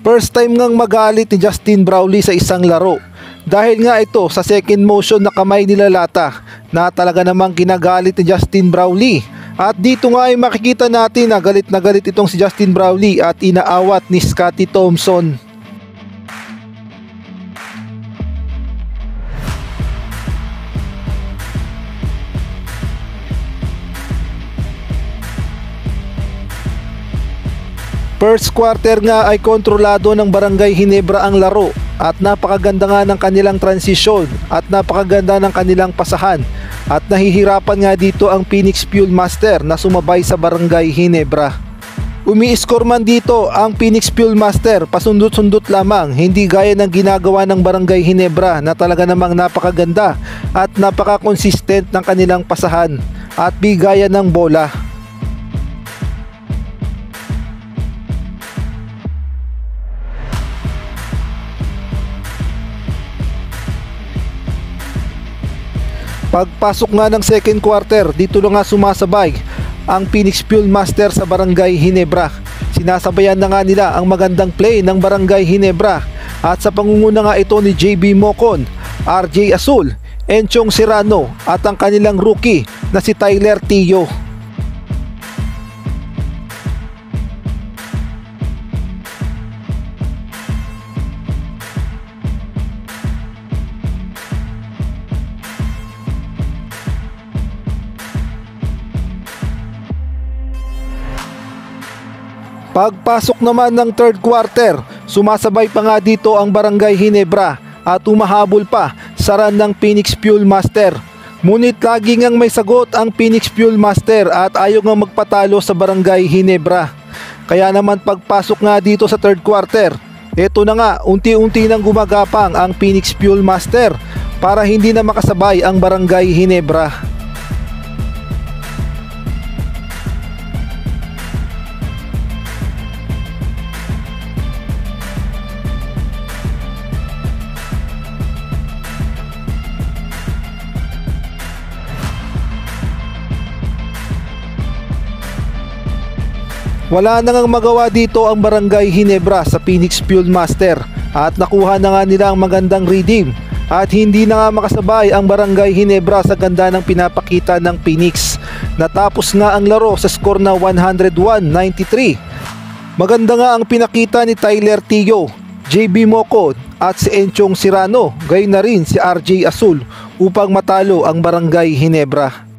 First time ngang magalit ni Justin Brownlee sa isang laro. Dahil nga ito sa second motion na kamay nila Lata na talaga namang ginagalit ni Justin Brownlee. At dito nga ay makikita natin na galit na galit itong si Justin Brownlee at inaawat ni Scotty Thompson. First quarter nga ay kontrolado ng Barangay Hinebra ang laro at napakaganda nga ng kanilang transisyon at napakaganda ng kanilang pasahan at nahihirapan nga dito ang Phoenix Fuel Master na sumabay sa Barangay Hinebra. Umi-score man dito ang Phoenix Fuel Master pasundot-sundot lamang hindi gaya ng ginagawa ng Barangay Hinebra na talaga namang napakaganda at napaka-consistent ng kanilang pasahan at bigaya ng bola. Pagpasok nga ng second quarter, dito na nga sumasabay ang Phoenix Fuel Master sa Barangay Hinebra. Sinasabayan na nga nila ang magandang play ng Barangay Hinebra at sa pangunguna nga ito ni JB Mocon, RJ Azul, Enchong Serrano at ang kanilang rookie na si Tyler Tio. Pagpasok naman ng third quarter, sumasabay pa nga dito ang Barangay Hinebra at umahabol pa sa run ng Phoenix Fuel Master. Ngunit lagi ngang may sagot ang Phoenix Fuel Master at ayaw nga magpatalo sa Barangay Hinebra. Kaya naman pagpasok nga dito sa third quarter, eto na nga unti-unti nang gumagapang ang Phoenix Fuel Master para hindi na makasabay ang Barangay Hinebra. Wala na ngang magawa dito ang Barangay Hinebra sa Phoenix Fuel Master at nakuha na nga nila ang magandang redeem at hindi na nga makasabay ang Barangay Hinebra sa ganda ng pinapakita ng Phoenix. Natapos nga ang laro sa score na 101-93. Maganda nga ang pinakita ni Tyler Tio, JB Moco at si Enchong Sirano, gayon na rin si RJ Azul upang matalo ang Barangay Hinebra.